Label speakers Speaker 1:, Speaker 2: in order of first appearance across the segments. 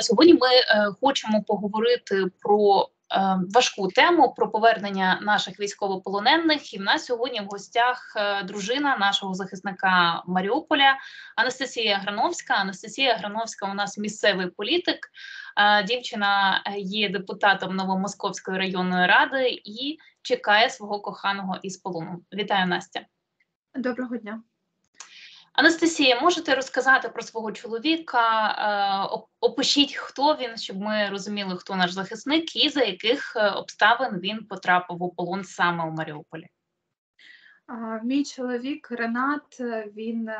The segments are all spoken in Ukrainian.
Speaker 1: Сьогодні ми е, хочемо поговорити про е, важку тему про повернення наших військовополонених. І в нас сьогодні в гостях е, дружина нашого захисника Маріуполя Анастасія Грановська. Анастасія Грановська у нас місцевий політик. Е, дівчина є депутатом Новомосковської районної ради і чекає свого коханого із полону. Вітаю Настя.
Speaker 2: Доброго дня.
Speaker 1: Анастасія, можете розказати про свого чоловіка? Е, опишіть, хто він, щоб ми розуміли, хто наш захисник і за яких е, обставин він потрапив у полон саме у Маріуполі.
Speaker 2: Мій чоловік Ренат, е, він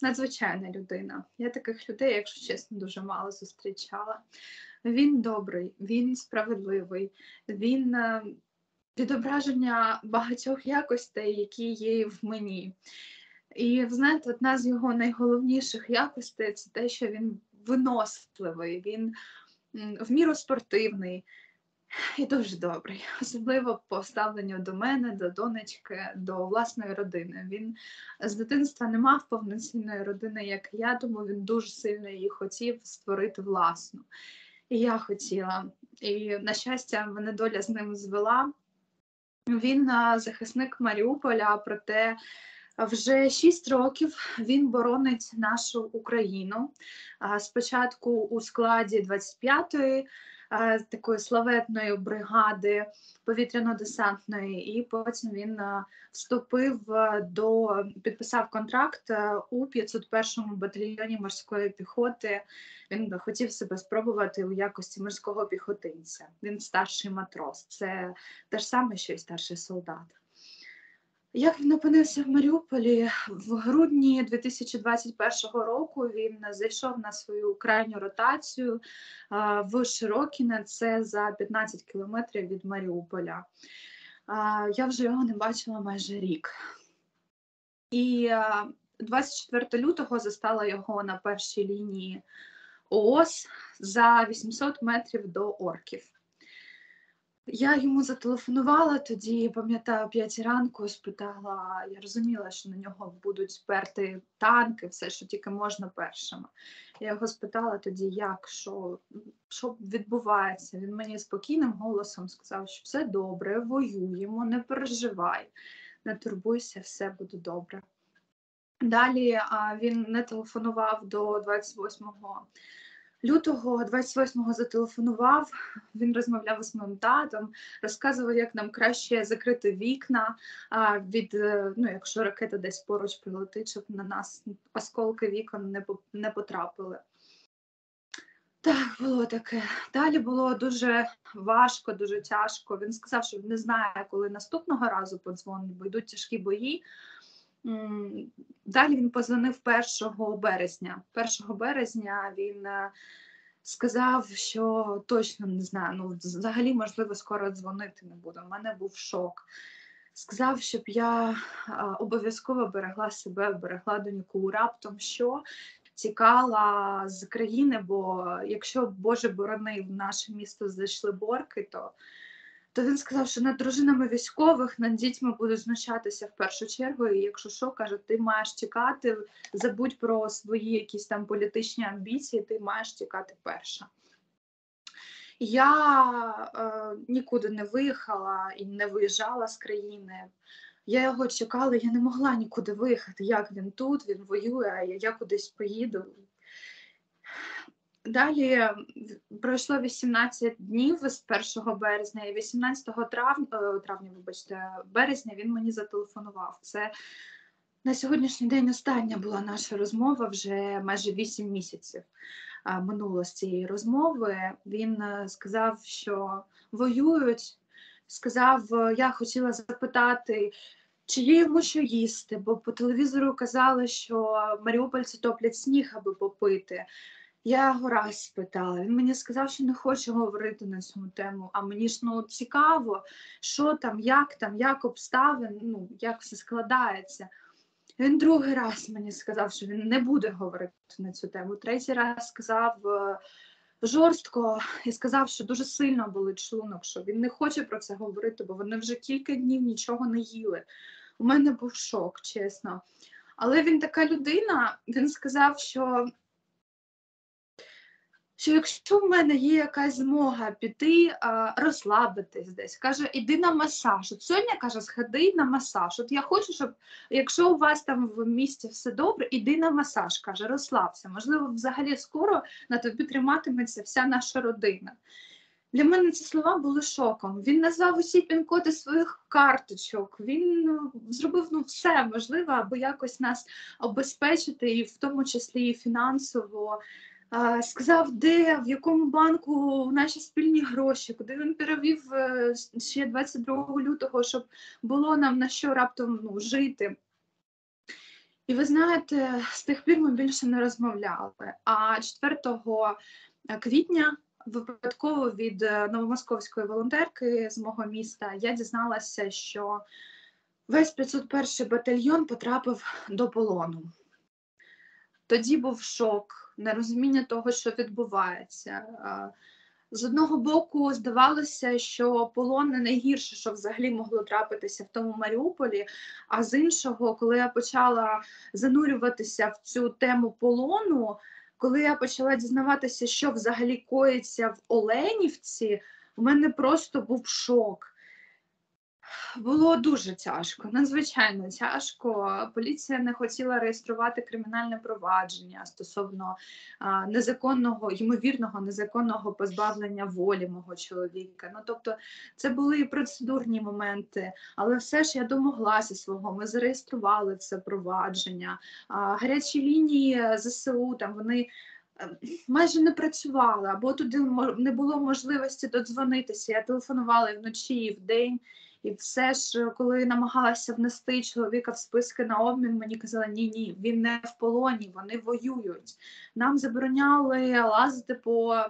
Speaker 2: надзвичайна людина. Я таких людей, якщо чесно, дуже мало зустрічала. Він добрий, він справедливий, він відображення багатьох якостей, які є в мені. І ви знаєте, одна з його найголовніших якостей це те, що він виносливий, він в міру спортивний і дуже добрий, особливо по ставленню до мене, до донечки, до власної родини. Він з дитинства не мав повноцінної родини, як я, тому він дуже сильно її хотів створити власну. І я хотіла. І, на щастя, мене доля з ним звела. Він захисник Маріуполя, проте вже шість років він боронить нашу Україну. Спочатку у складі 25-ї такої славетної бригади повітряно-десантної, і потім він вступив до підписав контракт у 501-му батальйоні морської піхоти. Він хотів себе спробувати у якості морського піхотинця. Він старший матрос. Це те ж саме, що й старший солдат. Як він опинився в Маріуполі в грудні 2021 року, він зайшов на свою крайню ротацію в Широкіне, це за 15 кілометрів від Маріуполя. Я вже його не бачила майже рік. І 24 лютого застала його на першій лінії ООС за 800 метрів до орків. Я йому зателефонувала тоді, пам'ятаю, о п'ятій ранку спитала, я розуміла, що на нього будуть сперти танки, все, що тільки можна першими. Я його спитала тоді, як, що що відбувається. Він мені спокійним голосом сказав, що все добре, воюємо, не переживай, не турбуйся, все буде добре. Далі а, він не телефонував до 28-го Лютого 28-го зателефонував. Він розмовляв з моїм татом, розказував, як нам краще закрити вікна. Від е, ну, якщо ракета десь поруч прилетить, щоб на нас осколки вікон не не потрапили. Так, було таке. Далі було дуже важко, дуже тяжко. Він сказав, що не знає, коли наступного разу подзвонить, бо йдуть тяжкі бої. Далі він позвонив 1 березня. 1 березня він е, сказав, що точно не знаю, ну взагалі, можливо, скоро дзвонити не буду. У мене був шок. Сказав, щоб я обов'язково берегла себе, берегла доньку. Раптом що тікала з країни, бо якщо Боже борони в наше місто зайшли борки, то то він сказав, що над дружинами військових, над дітьми будуть знущатися в першу чергу. І якщо що, каже, ти маєш тікати, забудь про свої якісь там політичні амбіції, ти маєш тікати перша. Я е, нікуди не виїхала і не виїжджала з країни. Я його чекала, я не могла нікуди виїхати. Як він тут, він воює, а я кудись поїду. Далі пройшло 18 днів з 1 березня, і 18 травня, е, травня, вибачте, березня він мені зателефонував. Це на сьогоднішній день остання була наша розмова вже майже 8 місяців минуло з цієї розмови. Він е, сказав, що воюють. Сказав, я хотіла запитати, чи є йому що їсти, бо по телевізору казали, що маріупольці топлять сніг, аби попити. Я його раз спитала. Він мені сказав, що не хоче говорити на цю тему. А мені ж ну цікаво, що там, як там, як обставин, ну як все складається. Він другий раз мені сказав, що він не буде говорити на цю тему. Третій раз сказав е, жорстко і сказав, що дуже сильно болить шлунок, що він не хоче про це говорити, бо вони вже кілька днів нічого не їли. У мене був шок, чесно. Але він така людина, він сказав, що що якщо в мене є якась змога піти, а, розслабитись десь, каже, іди на масаж. От сьогодні каже, сходи на масаж. От я хочу, щоб якщо у вас там в місті все добре, іди на масаж, каже, розслабся. Можливо, взагалі скоро на тобі триматиметься вся наша родина. Для мене ці слова були шоком. Він назвав усі пін-коди своїх карточок. Він ну, зробив ну, все можливе, аби якось нас обезпечити, і в тому числі і фінансово. Сказав, де в якому банку наші спільні гроші, куди він перевів е, ще 22 лютого, щоб було нам на що раптом ну, жити. І ви знаєте, з тих пір ми більше не розмовляли. А 4 квітня випадково від е, новомосковської волонтерки з мого міста я дізналася, що весь 501 батальйон потрапив до полону. Тоді був шок, нерозуміння того, що відбувається. З одного боку, здавалося, що полон не найгірше, що взагалі могло трапитися в тому Маріуполі. А з іншого, коли я почала занурюватися в цю тему полону, коли я почала дізнаватися, що взагалі коїться в Оленівці, у мене просто був шок. Було дуже тяжко, надзвичайно тяжко. Поліція не хотіла реєструвати кримінальне провадження стосовно а, незаконного, ймовірного незаконного позбавлення волі мого чоловіка. Ну тобто, це були і процедурні моменти, але все ж я домоглася свого. Ми зареєстрували це провадження. А, гарячі лінії ЗСУ там вони. е, Майже не працювали, або туди не було можливості додзвонитися. Я телефонувала вночі, і вдень. І все ж, коли намагалася внести чоловіка в списки на обмін, мені казали, ні, ні, він не в полоні, вони воюють. Нам забороняли лазити по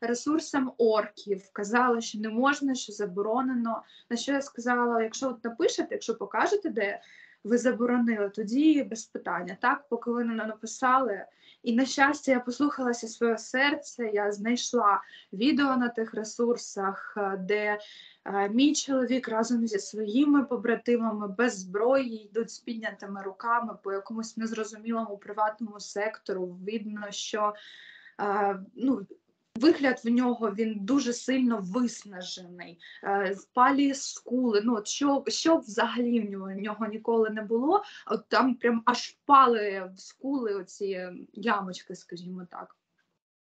Speaker 2: ресурсам орків, казали, що не можна, що заборонено. На що я сказала: якщо от напишете, якщо покажете, де ви заборонили, тоді без питання. Так, поки ви не написали. І на щастя, я послухалася своє серце, я знайшла відео на тих ресурсах, е, де Е, Мій чоловік разом зі своїми побратимами без зброї йдуть з піднятими руками по якомусь незрозумілому приватному сектору. Видно, що ну, вигляд в нього він дуже сильно виснажений, впалі скули. Ну, от що, що взагалі в нього, в нього ніколи не було, от там прям аж впали в скули оці ямочки, скажімо так.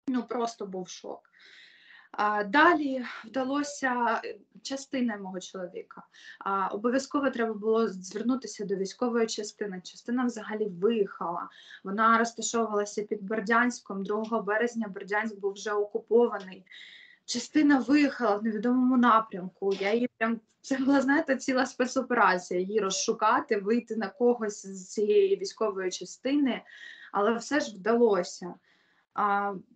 Speaker 2: Ну, просто був шок. Далі вдалося е, частина мого чоловіка. Обов'язково треба було звернутися до військової частини. Частина взагалі виїхала. Вона розташовувалася під Бердянськом. 2 березня Бердянськ був вже окупований. Частина виїхала в невідомому напрямку. Я її прям це була знаєте ціла спецоперація. Її розшукати, вийти на когось з цієї військової частини, але все ж вдалося.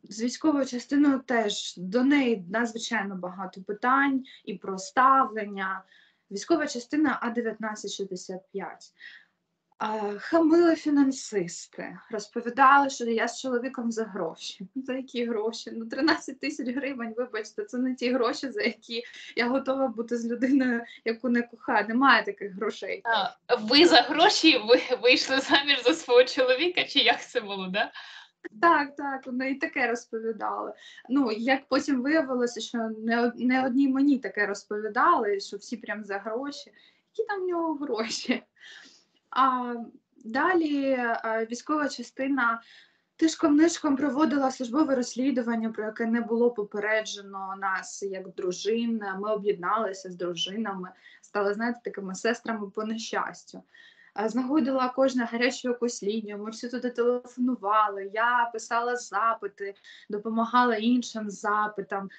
Speaker 2: З військовою частиною теж до неї надзвичайно багато питань і про ставлення. Військова частина А1965. А, Хамили фінансисти, розповідали, що я з чоловіком за гроші. За які гроші? Ну, 13 тисяч гривень, вибачте, це не ті гроші, за які я готова бути з людиною, яку не кохаю. Немає таких грошей.
Speaker 1: А, Ви за гроші ви вийшли заміж за свого чоловіка, чи як це було, да?
Speaker 2: Так, так, вони і таке розповідали. Ну, як потім виявилося, що не, не одній мені таке розповідали, що всі прям за гроші. Які там в нього гроші? А далі військова частина тишком-нишком проводила службове розслідування, про яке не було попереджено нас як дружин. Ми об'єдналися з дружинами, стали, знаєте, такими сестрами по нещастю. Знаходила кожна гарячу якусь лінію, ми всі туди телефонували. Я писала запити, допомагала іншим запитам.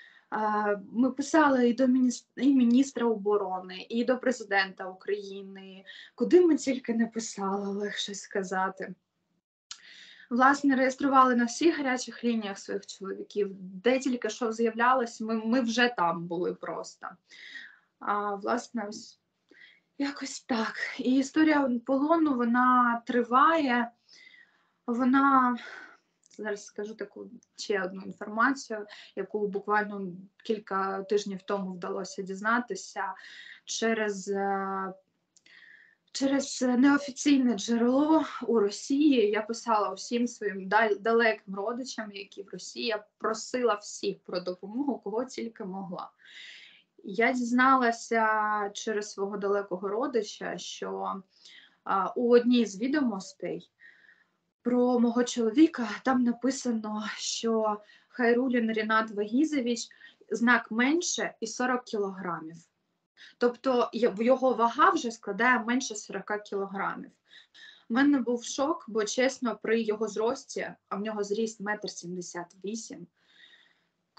Speaker 2: Ми писали і до міністра, і міністра оборони, і до президента України. Куди ми тільки не писали, легше сказати. Власне, реєстрували на всіх гарячих лініях своїх чоловіків. Де тільки що з'являлось, ми, ми вже там були просто. А, власне, ось якось так. І історія полону вона триває. Вона зараз скажу таку ще одну інформацію, яку буквально кілька тижнів тому вдалося дізнатися через. е, Через неофіційне джерело у Росії я писала усім своїм далеким родичам, які в Росії просила всіх про допомогу, кого тільки могла. Я дізналася через свого далекого родича, що у одній з відомостей про мого чоловіка там написано, що Хайрулін Рінат Вагізович знак менше і 40 кілограмів. Тобто його вага вже складає менше 40 кілограмів. У мене був шок, бо чесно, при його зрості, а в нього зріст 1,78 м,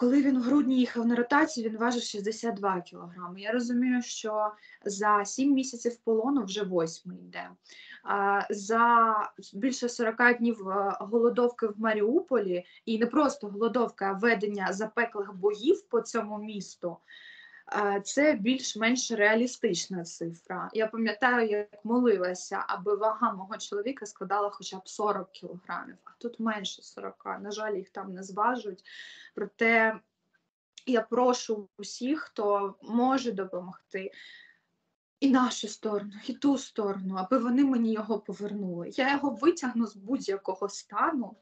Speaker 2: коли він в грудні їхав на ротацію, він важив 62 кілограми. Я розумію, що за 7 місяців полону вже восьмий йде. За більше 40 днів е, голодовки в Маріуполі, і не просто голодовка, а ведення запеклих боїв по цьому місту. Це більш-менш реалістична цифра. Я пам'ятаю, як молилася, аби вага мого чоловіка складала хоча б 40 кілограмів, а тут менше 40. На жаль, їх там не зважують. Проте я прошу усіх, хто може допомогти, і нашу сторону, і ту сторону, аби вони мені його повернули. Я його витягну з будь-якого стану.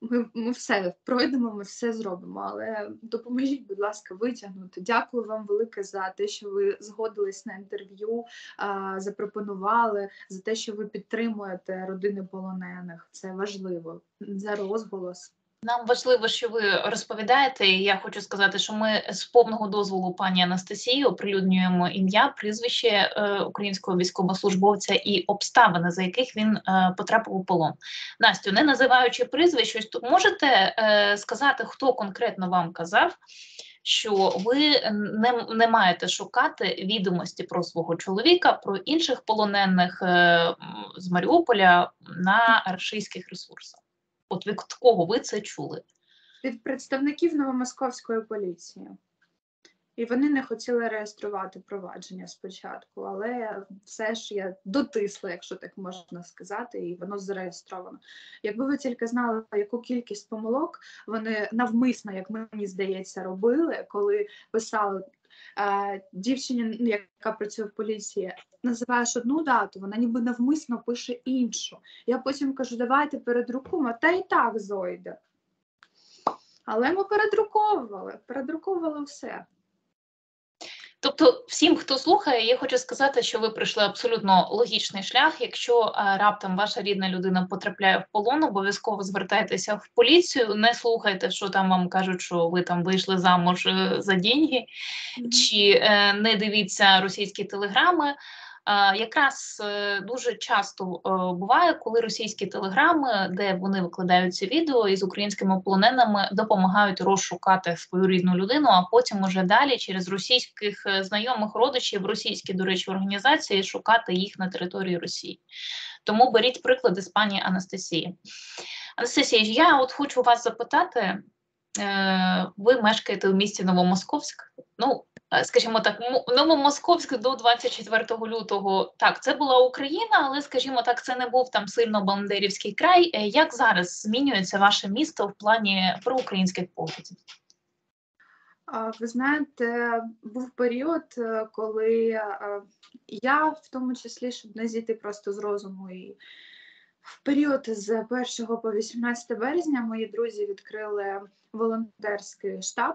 Speaker 2: Ми, ми все пройдемо, ми все зробимо. Але допоможіть, будь ласка, витягнути. Дякую вам велике за те, що ви згодились на інтерв'ю, запропонували, за те, що ви підтримуєте родини полонених. Це важливо за розголос.
Speaker 1: Нам важливо, що ви розповідаєте. і Я хочу сказати, що ми з повного дозволу пані Анастасії оприлюднюємо ім'я, прізвище е, українського військовослужбовця і обставини, за яких він е, потрапив у полон. Настю, не називаючи прізвище, можете е, сказати, хто конкретно вам казав, що ви не, не маєте шукати відомості про свого чоловіка, про інших полонених з Маріуполя на російських ресурсах? От від кого ви це чули?
Speaker 2: від представників новомосковської поліції. І вони не хотіли реєструвати провадження спочатку, але все ж я дотисла, якщо так можна сказати, і воно зареєстровано. Якби ви тільки знали, яку кількість помилок вони навмисно, як мені здається, робили, коли писали дівчині, ну, яка працює в поліції, називаєш одну дату, вона ніби навмисно пише іншу. Я потім кажу, давайте передрукуємо, та і так зойде. Але ми передруковували, передруковували все.
Speaker 1: Тобто, всім, хто слухає, я хочу сказати, що ви пройшли абсолютно логічний шлях. Якщо е, раптом ваша рідна людина потрапляє в полон, обов'язково звертайтеся в поліцію. Не слухайте, що там вам кажуть, що ви там вийшли замуж е, за деньги, чи е, не дивіться російські телеграми. Е, Якраз е, дуже часто е, буває, коли російські телеграми, де вони викладають ці відео із українськими полоненими, допомагають розшукати свою рідну людину, а потім уже далі через російських знайомих родичів, російські, до речі, організації шукати їх на території Росії. Тому беріть приклади з пані Анастасії. Анастасія, я от хочу вас запитати. Ви мешкаєте в місті Новомосковськ. Ну, скажімо так, Мо- Новомосковськ до 24 лютого. Так, це була Україна, але скажімо так, це не був там сильно бандерівський край. Е, Як зараз змінюється ваше місто в плані проукраїнських поглядів?
Speaker 2: Ви знаєте, був період, е, коли е, я, в тому числі, щоб не зійти просто з розуму, і в період з 1 по 18 березня мої друзі відкрили волонтерський штаб,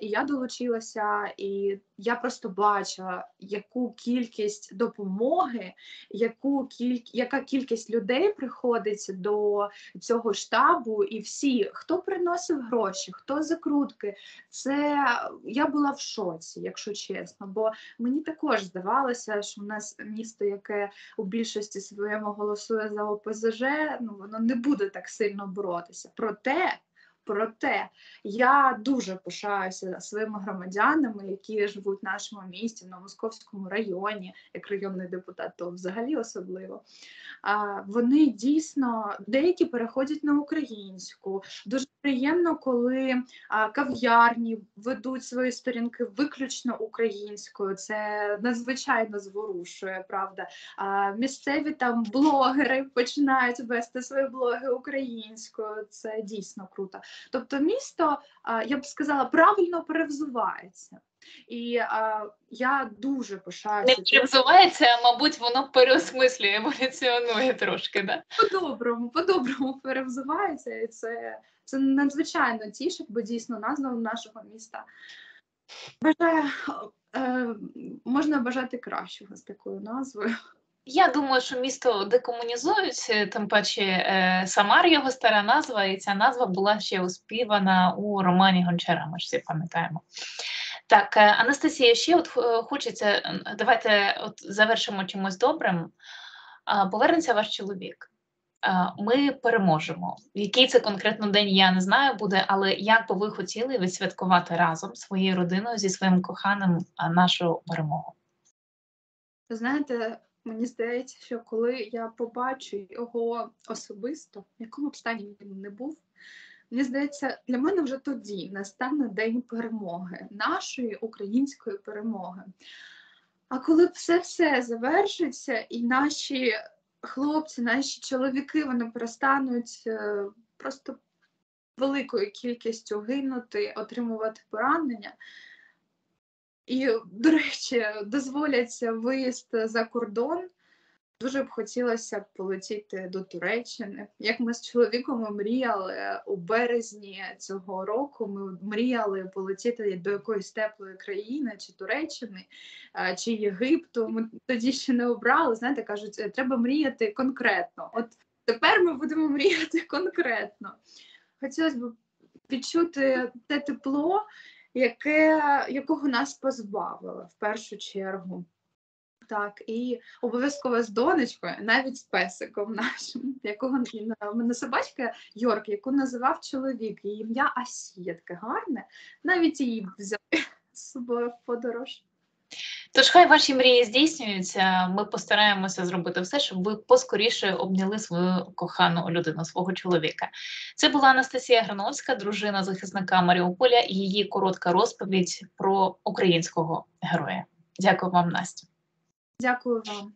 Speaker 2: і я долучилася, і я просто бачила, яку кількість допомоги, яку кіль... яка кількість людей приходить до цього штабу, і всі, хто приносив гроші, хто закрутки, це я була в шоці, якщо чесно. Бо мені також здавалося, що в нас місто, яке у більшості своєму голосує за ОПЗЖ, ну воно не буде так сильно боротися. Проте. Проте я дуже пишаюся своїми громадянами, які живуть в нашому місті, в Новомосковському районі, як районний депутат, то взагалі особливо. А, Вони дійсно деякі переходять на українську. Дуже приємно, коли а, кав'ярні ведуть свої сторінки виключно українською. Це надзвичайно зворушує, правда. А, місцеві там блогери починають вести свої блоги українською. Це дійсно круто. Тобто, місто, я б сказала, правильно перевзувається. І а, я дуже пишаюся. цим.
Speaker 1: перевзувається, а мабуть, воно переосмислює, еволюціонує трошки. Да?
Speaker 2: по-доброму, по-доброму перевзувається, і це, це надзвичайно тішить, бо дійсно назва нашого міста бажає, е, можна бажати кращого з такою назвою.
Speaker 1: Я думаю, що місто декомунізують, тим паче е, Самар його стара назва, і ця назва була ще оспівана у романі Гончара. Ми ж всі пам'ятаємо. Так, е, Анастасія, ще от е, хочеться, давайте от завершимо чимось добрим. Повернеться ваш чоловік. Ми переможемо. Який це конкретно день, я не знаю, буде, але як би ви хотіли відсвяткувати разом своєю родиною, зі своїм коханим нашу перемогу?
Speaker 2: Знаєте, мені здається, що коли я побачу його особисто, в якому б стані він не був, мені здається, для мене вже тоді настане день перемоги, нашої української перемоги. А коли все все завершиться, і наші хлопці, наші чоловіки, вони перестануть е, просто великою кількістю гинути, отримувати поранення. І, до речі, дозволяться виїзд за кордон. Дуже б хотілося полетіти до Туреччини. Як ми з чоловіком мріяли у березні цього року, ми мріяли полетіти до якоїсь теплої країни, чи Туреччини, чи Єгипту. Ми тоді ще не обрали. Знаєте, кажуть, «Е, треба мріяти конкретно. От тепер ми будемо мріяти конкретно. Хотілося б відчути те тепло, яке, якого нас позбавили в першу чергу. Так, і обов'язково з донечкою, навіть з песиком нашим, якого в мене собачка Йорк, яку називав чоловік, її ім'я Асія, таке гарне, навіть її взяли з собою в подорож.
Speaker 1: Тож хай ваші мрії здійснюються. Ми постараємося зробити все, щоб ви поскоріше обняли свою кохану людину, свого чоловіка. Це була Анастасія Грановська, дружина захисника Маріуполя, і її коротка розповідь про українського героя. Дякую вам, Настя.
Speaker 2: Дякую вам.